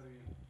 Hallelujah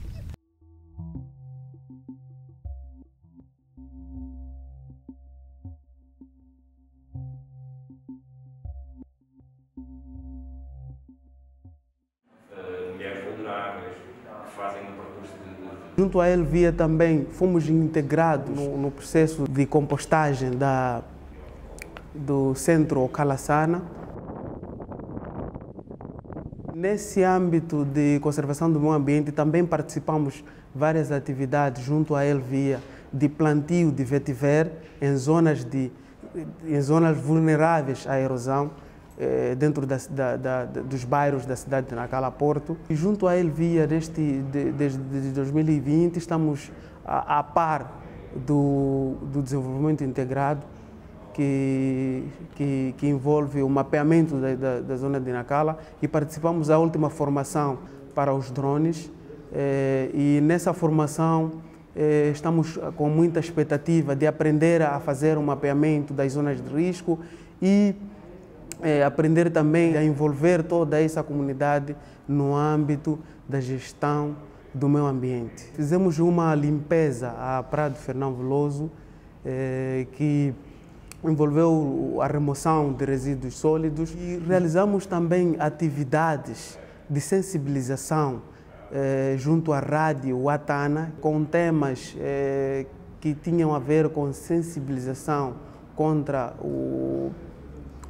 fazem um percurso de, Junto à Elvia também fomos integrados no, no processo de compostagem da, do centro Ocalassana. Nesse âmbito de conservação do meio ambiente também participamos várias atividades. Junto à Elvia de plantio de vetiver em zonas, de, em zonas vulneráveis à erosão eh, dentro da, da, da, dos bairros da cidade de Nacala Porto. E junto à Elvia, deste, de, desde, desde 2020, estamos a, a par do, do desenvolvimento integrado que, que, que envolve o mapeamento da, zona de Nacala e participamos da última formação para os drones. Eh, e nessa formação eh, estamos com muita expectativa de aprender a fazer o mapeamento das zonas de risco e eh, aprender também a envolver toda essa comunidade no âmbito da gestão do meio ambiente. Fizemos uma limpeza à Praia de Fernão Veloso, eh, que envolveu a remoção de resíduos sólidos e realizamos também atividades de sensibilização eh, junto à rádio Watana com temas que tinham a ver com sensibilização contra o,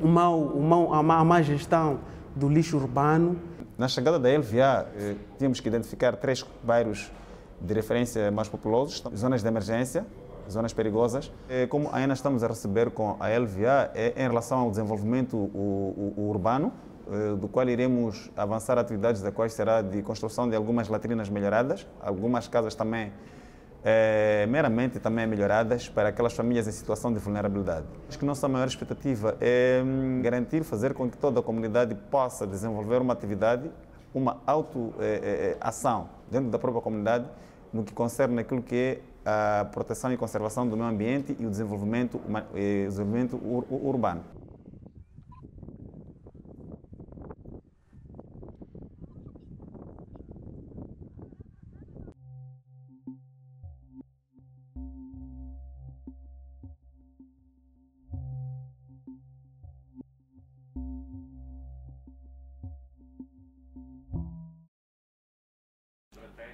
o mau, a má gestão do lixo urbano. Na chegada da LVA, eh, tínhamos que identificar três bairros de referência mais populosos, zonas de emergência, zonas perigosas. Eh, Como ainda estamos a receber com a LVA, é em relação ao desenvolvimento o- o- o urbano, eh, do qual iremos avançar atividades da quais será de construção de algumas latrinas melhoradas, algumas casas também eh, meramente também melhoradas para aquelas famílias em situação de vulnerabilidade. Acho que nossa maior expectativa é hum, garantir, fazer com que toda a comunidade possa desenvolver uma atividade, uma auto-ação dentro da própria comunidade no que concerne aquilo que é a proteção e conservação do meio ambiente e o desenvolvimento, huma- eh, desenvolvimento ur- urbano.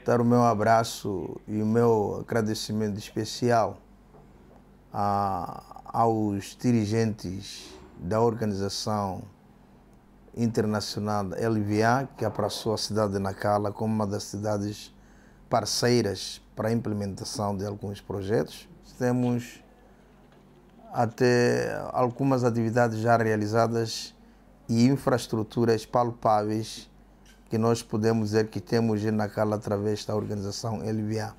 Dar o meu abraço e o meu agradecimento especial a, aos dirigentes da organização internacional LVA, que abraçou a cidade de Nacala como uma das cidades parceiras para a implementação de alguns projetos. Temos até algumas atividades já realizadas e infraestruturas palpáveis que nós podemos dizer que temos em Nacala através da organização LVA.